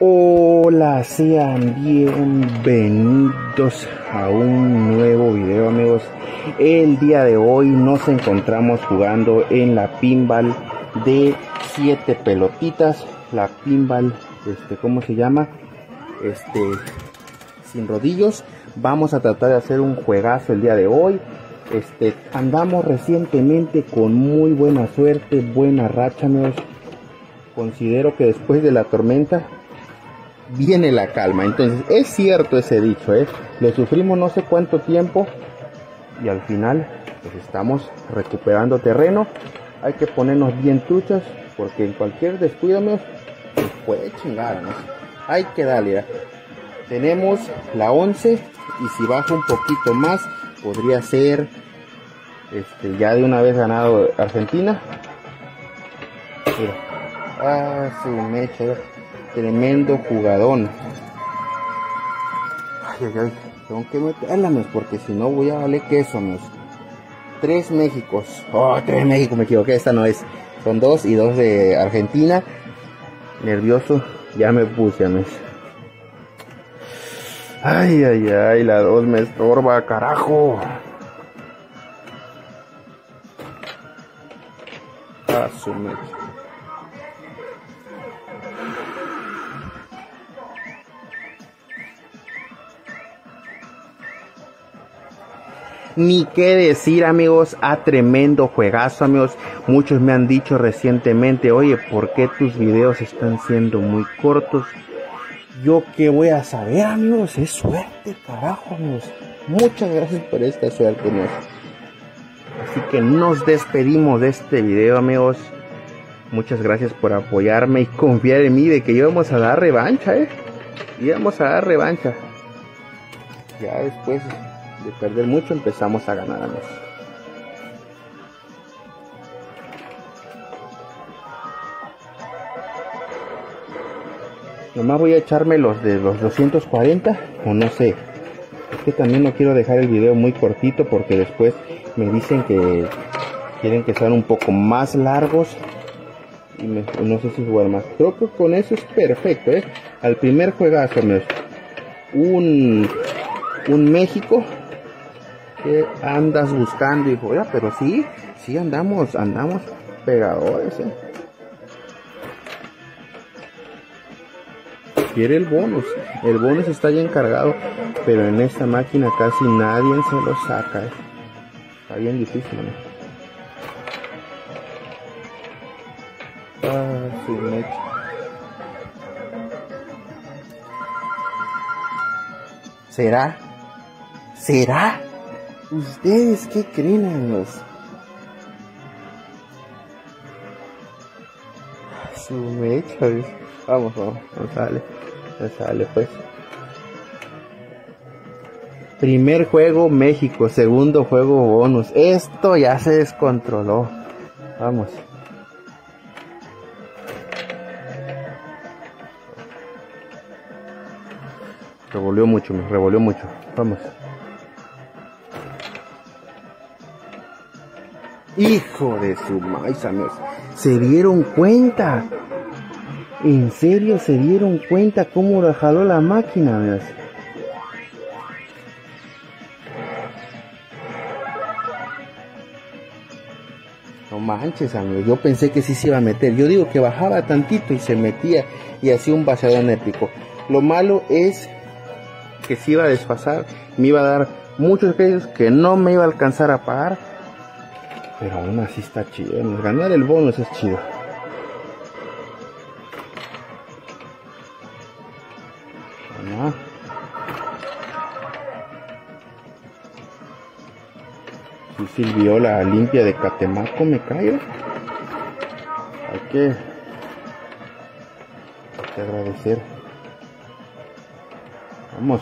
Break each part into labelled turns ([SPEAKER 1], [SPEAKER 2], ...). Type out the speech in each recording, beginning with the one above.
[SPEAKER 1] Hola, sean bienvenidos a un nuevo video amigos. El día de hoy nos encontramos jugando en la pinball de 7 pelotitas. La pinball, este, ¿cómo se llama? Este, sin rodillos. Vamos a tratar de hacer un juegazo el día de hoy. Este, andamos recientemente con muy buena suerte, buena racha amigos. Considero que después de la tormenta viene la calma. Entonces, es cierto ese dicho, ¿eh? Lo sufrimos no sé cuánto tiempo y al final, pues estamos recuperando terreno. Hay que ponernos bien truchas porque en cualquier descuido, nos puede chingar, ¿no? Hay que darle, Tenemos la 11 y si baja un poquito más, podría ser este, ya de una vez ganado Argentina. Ah, su mecha. Tremendo jugadón. Ay, ay, ay. Tengo que meterla, porque si no voy a valer queso, mes. Tres Méxicos. Oh, tres México, me equivoqué. Esta no es. Son dos y dos de Argentina. Nervioso. Ya me puse, mes. Ay, ay, ay. La dos me estorba, carajo. Ah, su mecha. Ni qué decir amigos, a tremendo juegazo amigos. Muchos me han dicho recientemente, oye, ¿por qué tus videos están siendo muy cortos? Yo qué voy a saber amigos, es suerte, carajo amigos. Muchas gracias por esta suerte amigos. Así que nos despedimos de este video amigos. Muchas gracias por apoyarme y confiar en mí de que íbamos a dar revancha, eh. Íbamos a dar revancha. Ya después de perder mucho empezamos a ganar a Nomás voy a echarme los de los 240 o no sé. Es que también no quiero dejar el video muy cortito porque después me dicen que quieren que sean un poco más largos y no sé si jugar más. Creo que con eso es perfecto, ¿eh? Al primer juegazo, un, un México que andas buscando? Dijo, pero sí, sí andamos, andamos pegadores, ¿eh? Quiere el bonus, el bonus está ya encargado, pero en esta máquina casi nadie se lo saca, ¿eh? Está bien difícil, ¿no? Ah, su mecha. ¿Será? ¿Será? ¿Ustedes qué creen, amigos? Su mecha, Vamos, vamos, no sale. Sale, pues. Primer juego México, segundo juego bonus. Esto ya se descontroló. Vamos. Revolvió mucho, me revolvió mucho. Vamos. Hijo de su maíz, Se dieron cuenta. En serio se dieron cuenta cómo la jaló la máquina, amigos. No manches, amigos. Yo pensé que sí se iba a meter. Yo digo que bajaba tantito y se metía y hacía un vaciadón épico. Lo malo es que se iba a desfasar. Me iba a dar muchos créditos que no me iba a alcanzar a pagar pero aún así está chido. Ganar el bonus es chido. Si la limpia de Catemaco, me caigo. Hay que, hay que agradecer. Vamos.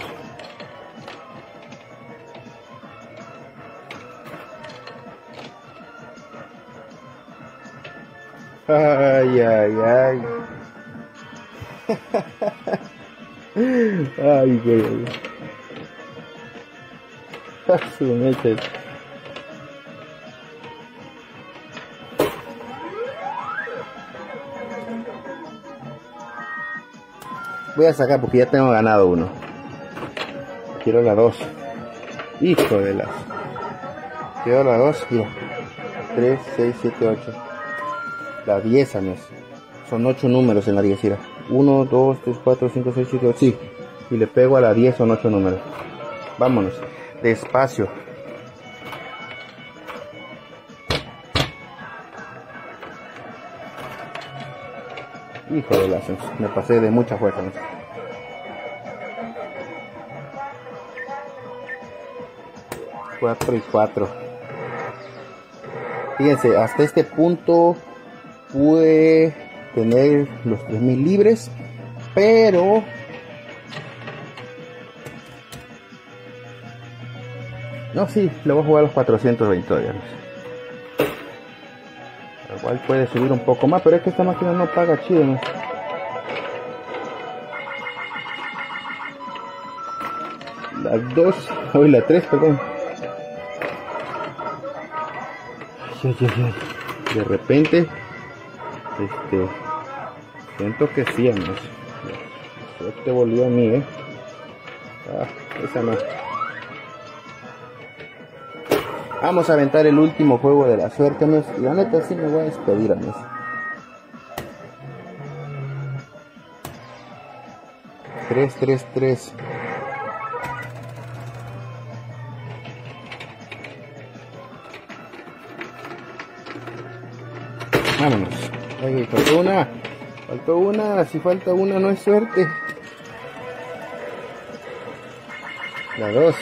[SPEAKER 1] Ay, ay, ay. ay, güey. Su mecha. Voy a sacar porque ya tengo ganado uno. Quiero la 2. Hijo de las. Quiero la 2. Mira. 3, 6, 7, 8. La 10, amigos. Son 8 números en la 10. Mira. 1, 2, 3, 4, 5, 6, 7, 8. Sí. Y le pego a la 10, son 8 números. Vámonos. Despacio. Hijo de las. Me pasé de mucha fuerza. ¿no? 4 y 4. Fíjense, hasta este punto pude tener los 3000 libres, pero no, sí, le voy a jugar los 420 dólares. Igual puede subir un poco más, pero es que esta máquina no paga chido. ¿no? Las 2, hoy la 3, perdón. De repente, este, siento que sí, amigos. Suerte volvió a mí, eh. Ah, esa no. Vamos a aventar el último juego de la suerte. Y la neta sí me voy a despedir, amigos. Tres, tres, tres. Vámonos. Ay, faltó una. Faltó una. Si falta una no es suerte. La dos.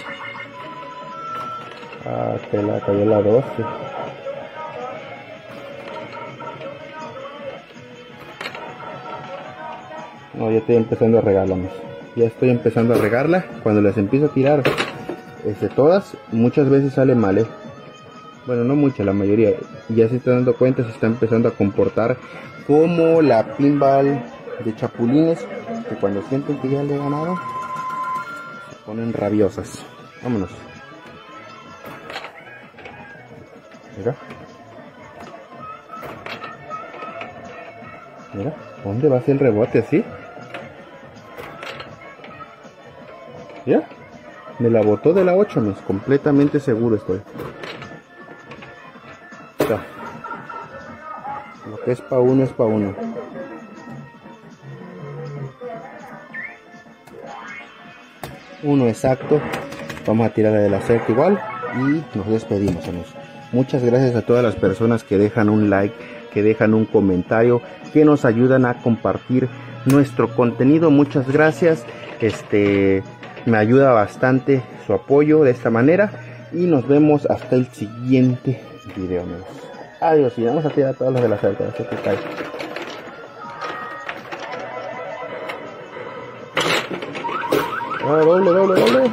[SPEAKER 1] Ah, que la cayó la dos. No, ya estoy empezando a regarla. Ya estoy empezando a regarla. Cuando las empiezo a tirar, este, todas, muchas veces sale mal, ¿eh? Bueno no mucha, la mayoría, ya se está dando cuenta, se está empezando a comportar como la pinball de chapulines, que cuando sienten que ya le ganaron, se ponen rabiosas. Vámonos. Mira. Mira, ¿dónde va a ser el rebote así? ¿Ya? Me la botó de la 8, mes, completamente seguro estoy. Es para uno es para uno. Uno exacto. Vamos a tirar de la igual y nos despedimos, amigos. Muchas gracias a todas las personas que dejan un like, que dejan un comentario, que nos ayudan a compartir nuestro contenido. Muchas gracias. Este me ayuda bastante su apoyo de esta manera y nos vemos hasta el siguiente video, amigos. Adiós y vamos a tirar todos los de la cerca, que cae. Ah, doble, doble, doble.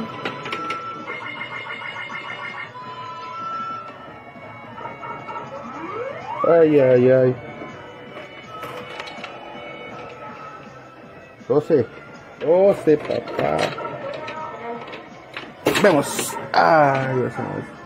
[SPEAKER 1] Ay, ay, ay. 12. 12, papá. Vemos. Ay, Dios mío.